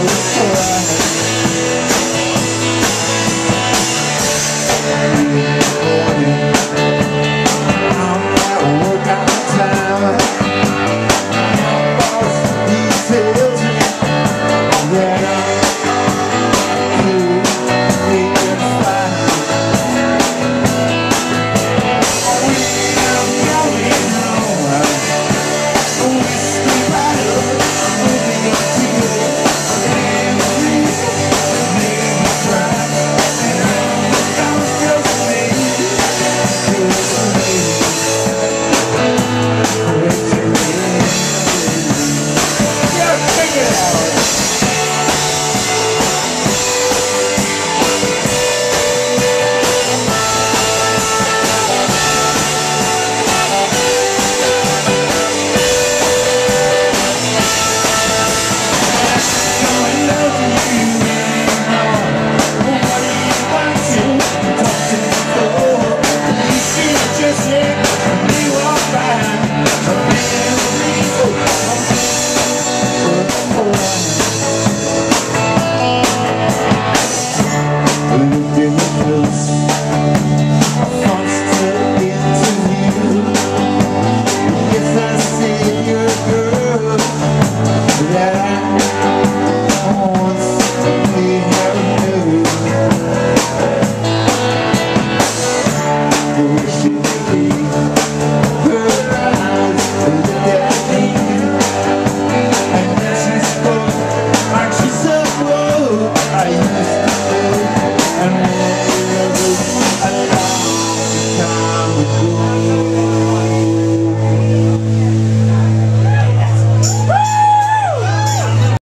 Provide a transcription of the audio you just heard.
We'll